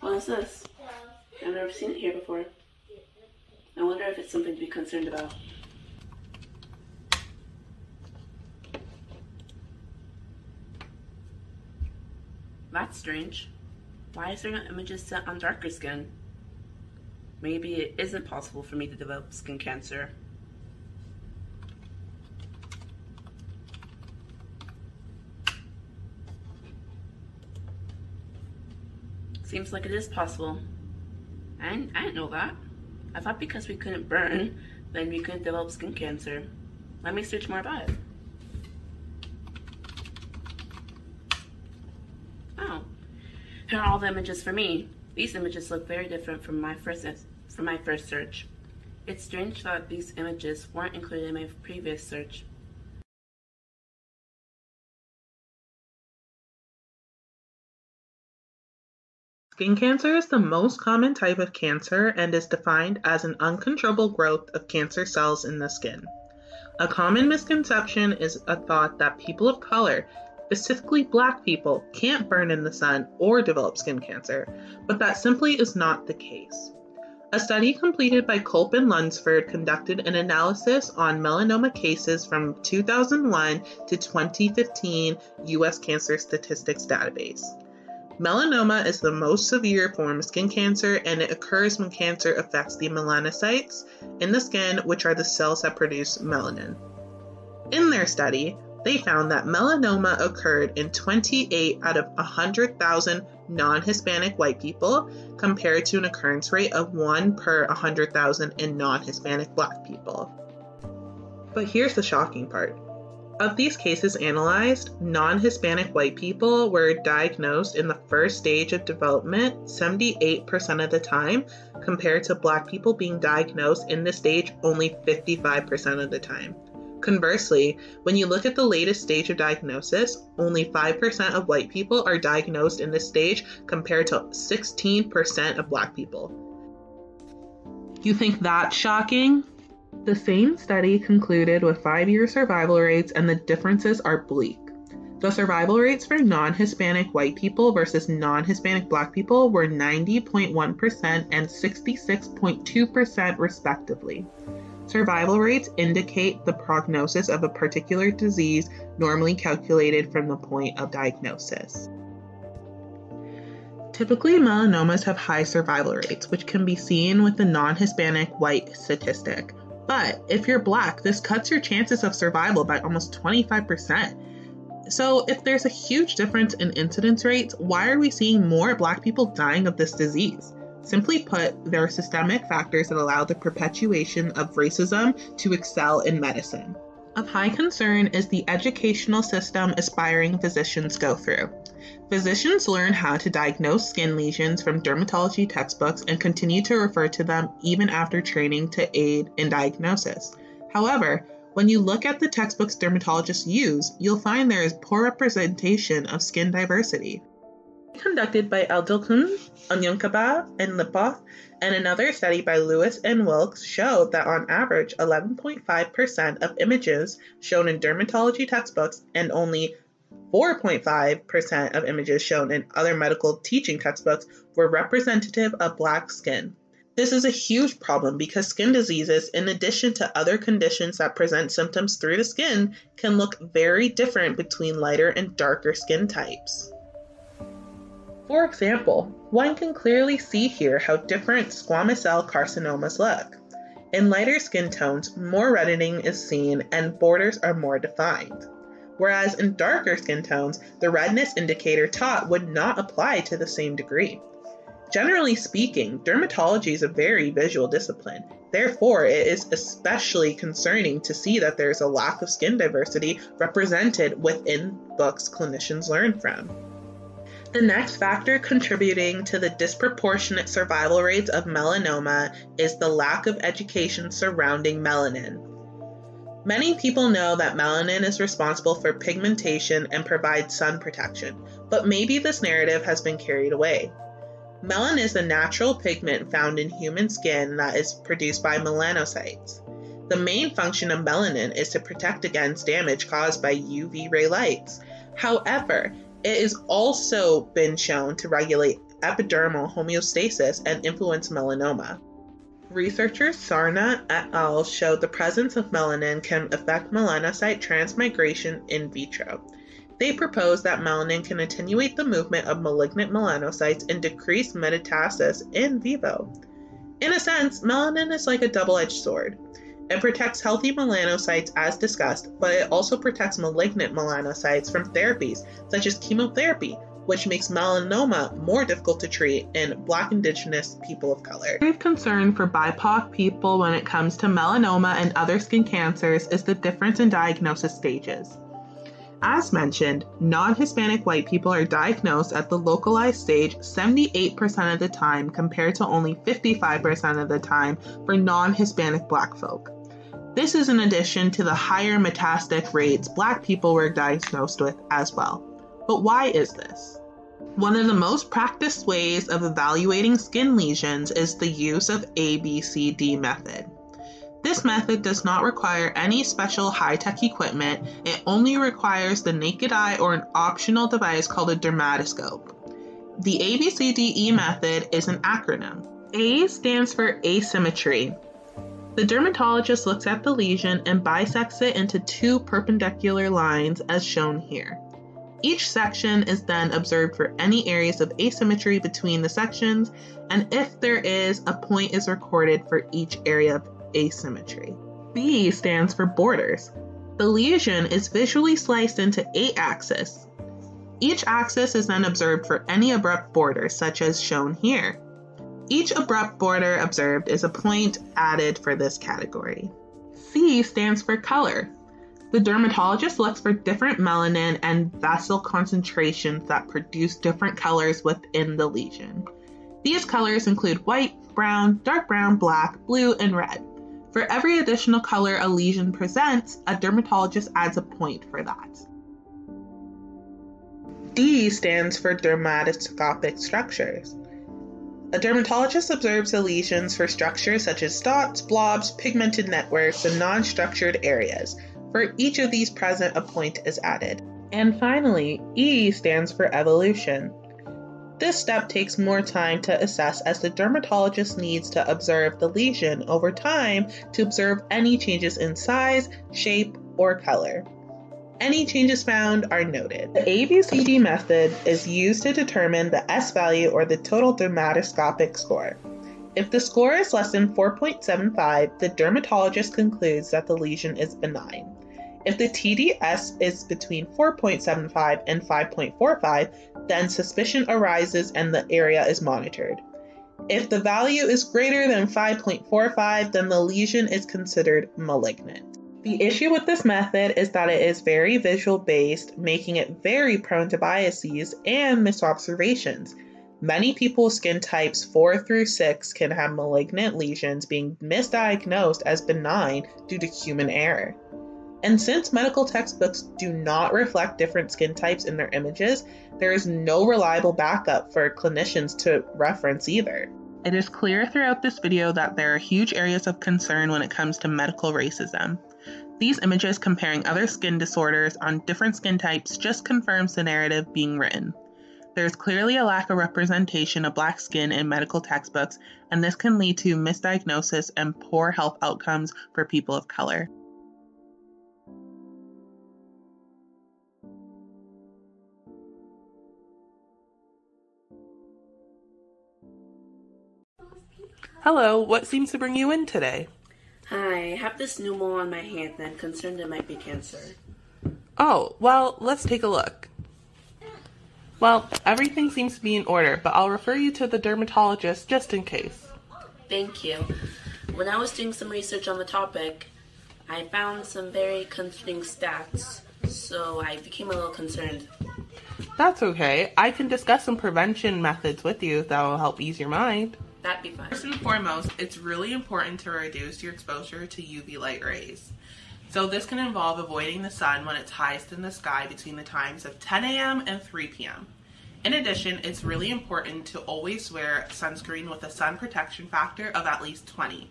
What is this? I've never seen it here before. I wonder if it's something to be concerned about. That's strange. Why is there no images set on darker skin? Maybe it isn't possible for me to develop skin cancer. Seems like it is possible. I didn't, I didn't know that. I thought because we couldn't burn, then we couldn't develop skin cancer. Let me search more about it. Oh, here are all the images for me. These images look very different from my first from my first search. It's strange that these images weren't included in my previous search. Skin cancer is the most common type of cancer and is defined as an uncontrollable growth of cancer cells in the skin. A common misconception is a thought that people of color, specifically black people, can't burn in the sun or develop skin cancer, but that simply is not the case. A study completed by Culp and Lunsford conducted an analysis on melanoma cases from 2001 to 2015 U.S. Cancer Statistics Database. Melanoma is the most severe form of skin cancer and it occurs when cancer affects the melanocytes in the skin, which are the cells that produce melanin. In their study, they found that melanoma occurred in 28 out of 100,000 non Hispanic white people, compared to an occurrence rate of 1 per 100,000 in non Hispanic black people. But here's the shocking part of these cases analyzed, non Hispanic white people were diagnosed in the first stage of development 78% of the time, compared to black people being diagnosed in this stage only 55% of the time. Conversely, when you look at the latest stage of diagnosis, only 5% of white people are diagnosed in this stage compared to 16% of black people. You think that's shocking? The same study concluded with five year survival rates, and the differences are bleak. The survival rates for non Hispanic white people versus non Hispanic black people were 90.1% and 66.2%, respectively. Survival rates indicate the prognosis of a particular disease, normally calculated from the point of diagnosis. Typically, melanomas have high survival rates, which can be seen with the non Hispanic white statistic. But if you're black, this cuts your chances of survival by almost 25%. So, if there's a huge difference in incidence rates, why are we seeing more black people dying of this disease? Simply put, there are systemic factors that allow the perpetuation of racism to excel in medicine. Of high concern is the educational system aspiring physicians go through. Physicians learn how to diagnose skin lesions from dermatology textbooks and continue to refer to them even after training to aid in diagnosis. However, when you look at the textbooks dermatologists use, you'll find there is poor representation of skin diversity. Conducted by Adelekun, Onyekaba, and Lipoff, and another study by Lewis and Wilkes showed that on average 11.5% of images shown in dermatology textbooks and only 4.5% of images shown in other medical teaching textbooks were representative of black skin. This is a huge problem because skin diseases, in addition to other conditions that present symptoms through the skin, can look very different between lighter and darker skin types. For example, one can clearly see here how different squamous cell carcinomas look. In lighter skin tones, more reddening is seen and borders are more defined whereas in darker skin tones, the redness indicator taught would not apply to the same degree. Generally speaking, dermatology is a very visual discipline. Therefore, it is especially concerning to see that there is a lack of skin diversity represented within books clinicians learn from. The next factor contributing to the disproportionate survival rates of melanoma is the lack of education surrounding melanin. Many people know that melanin is responsible for pigmentation and provides sun protection, but maybe this narrative has been carried away. Melanin is a natural pigment found in human skin that is produced by melanocytes. The main function of melanin is to protect against damage caused by UV ray lights. However, It has also been shown to regulate epidermal homeostasis and influence melanoma. Researchers Sarna et al. showed the presence of melanin can affect melanocyte transmigration in vitro. They proposed that melanin can attenuate the movement of malignant melanocytes and decrease metastasis in vivo. In a sense, melanin is like a double edged sword. It protects healthy melanocytes as discussed, but it also protects malignant melanocytes from therapies such as chemotherapy, which makes melanoma more difficult to treat in Black, Indigenous people of color. Grave concern for BIPOC people when it comes to melanoma and other skin cancers is the difference in diagnosis stages. As mentioned, non Hispanic white people are diagnosed at the localized stage 78% of the time compared to only 55% of the time for non Hispanic black folk. This is in addition to the higher metastatic rates black people were diagnosed with as well. But why is this? One of the most practiced ways of evaluating skin lesions is the use of ABCD method. This method does not require any special high-tech equipment. It only requires the naked eye or an optional device called a dermatoscope. The ABCDE method is an acronym. A stands for asymmetry. The dermatologist looks at the lesion and bisects it into two perpendicular lines as shown here. Each section is then observed for any areas of asymmetry between the sections, and if there is, a point is recorded for each area of asymmetry. B stands for borders. The lesion is visually sliced into eight axes. Each axis is then observed for any abrupt border, such as shown here. Each abrupt border observed is a point added for this category. C stands for color. The dermatologist looks for different melanin and vessel concentrations that produce different colors within the lesion. These colors include white, brown, dark brown, black, blue, and red. For every additional color a lesion presents, a dermatologist adds a point for that. D stands for dermatoscopic structures. A dermatologist observes the lesions for structures such as dots, blobs, pigmented networks, and non structured areas, for each of these present, a point is added. And finally, E stands for evolution. This step takes more time to assess as the dermatologist needs to observe the lesion over time to observe any changes in size, shape, or color. Any changes found are noted. The ABCD method is used to determine the S value or the total dermatoscopic score. If the score is less than 4.75, the dermatologist concludes that the lesion is benign. If the TDS is between 4.75 and 5.45, then suspicion arises and the area is monitored. If the value is greater than 5.45, then the lesion is considered malignant. The issue with this method is that it is very visual based, making it very prone to biases and misobservations. Many people's skin types 4 through 6 can have malignant lesions being misdiagnosed as benign due to human error. And since medical textbooks do not reflect different skin types in their images, there is no reliable backup for clinicians to reference either. It is clear throughout this video that there are huge areas of concern when it comes to medical racism. These images comparing other skin disorders on different skin types just confirms the narrative being written. There is clearly a lack of representation of black skin in medical textbooks, and this can lead to misdiagnosis and poor health outcomes for people of color. Hello, what seems to bring you in today? Hi, I have this new mole on my hand and I'm concerned it might be cancer. Oh, well, let's take a look. Well, everything seems to be in order, but I'll refer you to the dermatologist just in case. Thank you. When I was doing some research on the topic, I found some very concerning stats, so I became a little concerned. That's okay. I can discuss some prevention methods with you that will help ease your mind. That'd be fun. First and foremost, it's really important to reduce your exposure to UV light rays. So this can involve avoiding the sun when it's highest in the sky between the times of 10 a.m. and 3 p.m. In addition, it's really important to always wear sunscreen with a sun protection factor of at least 20.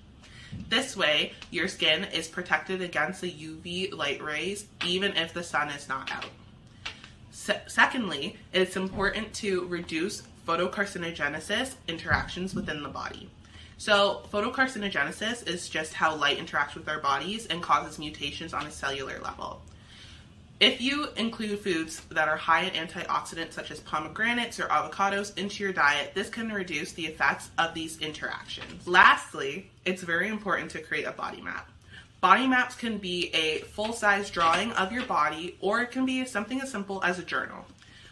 This way, your skin is protected against the UV light rays even if the sun is not out. Se- secondly, it's important to reduce photocarcinogenesis interactions within the body. So, photocarcinogenesis is just how light interacts with our bodies and causes mutations on a cellular level. If you include foods that are high in antioxidants, such as pomegranates or avocados, into your diet, this can reduce the effects of these interactions. Lastly, it's very important to create a body map. Body maps can be a full size drawing of your body, or it can be something as simple as a journal.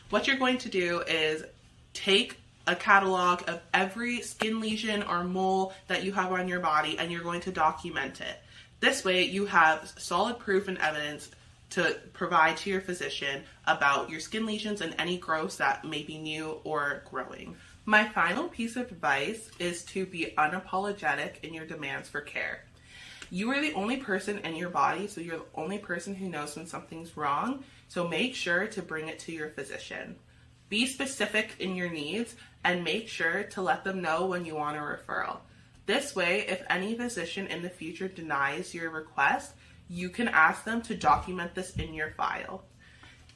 What you're going to do is take a catalog of every skin lesion or mole that you have on your body and you're going to document it. This way, you have solid proof and evidence to provide to your physician about your skin lesions and any growths that may be new or growing. My final piece of advice is to be unapologetic in your demands for care. You are the only person in your body, so you're the only person who knows when something's wrong. So make sure to bring it to your physician. Be specific in your needs and make sure to let them know when you want a referral. This way, if any physician in the future denies your request, you can ask them to document this in your file.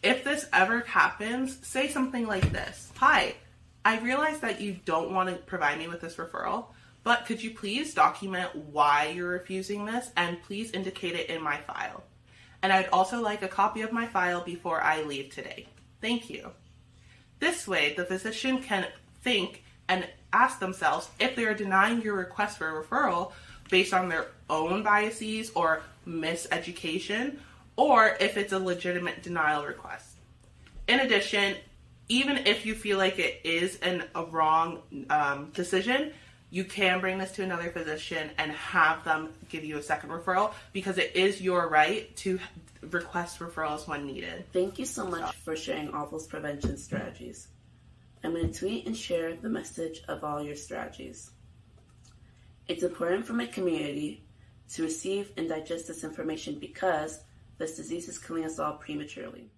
If this ever happens, say something like this Hi, I realize that you don't want to provide me with this referral, but could you please document why you're refusing this and please indicate it in my file? And I'd also like a copy of my file before I leave today. Thank you. This way, the physician can think and ask themselves if they are denying your request for a referral based on their own biases or miseducation, or if it's a legitimate denial request. In addition, even if you feel like it is an, a wrong um, decision, you can bring this to another physician and have them give you a second referral because it is your right to request referrals when needed. Thank you so much for sharing all those prevention strategies. I'm going to tweet and share the message of all your strategies. It's important for my community to receive and digest this information because this disease is killing us all prematurely.